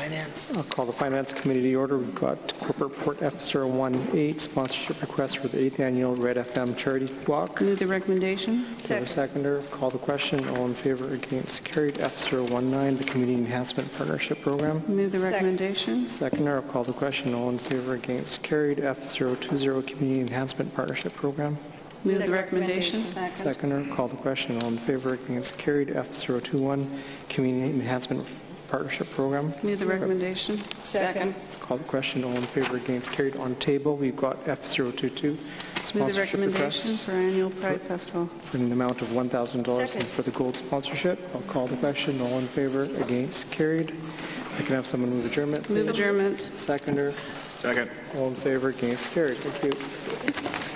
Finance. I'll call the Finance Committee to order. We've got Corporate Report F018, sponsorship request for the 8th Annual Red FM Charity Walk. Move the recommendation. Do I have a seconder? Call the question. All in favor, against, carried. F019, the Community Enhancement Partnership Program. Move the recommendation. Seconder, I'll call the question. All in favor, against, carried. F020, Community Enhancement Partnership Program. Move the recommendation. Seconder, call the question. All in favor, against, carried. F021, Community Enhancement Partnership Program. Move the recommendation. Second. Call the question. All in favor, against, carried. On table, we've got F022, Move the sponsorship recommendation requests for annual Pride Festival. for an amount of $1,000 for the gold sponsorship. I'll call the question. All in favor, against, carried. I can have someone move adjournment, Move please. adjournment. Seconder, Second. all in favor, against, carried. Thank you.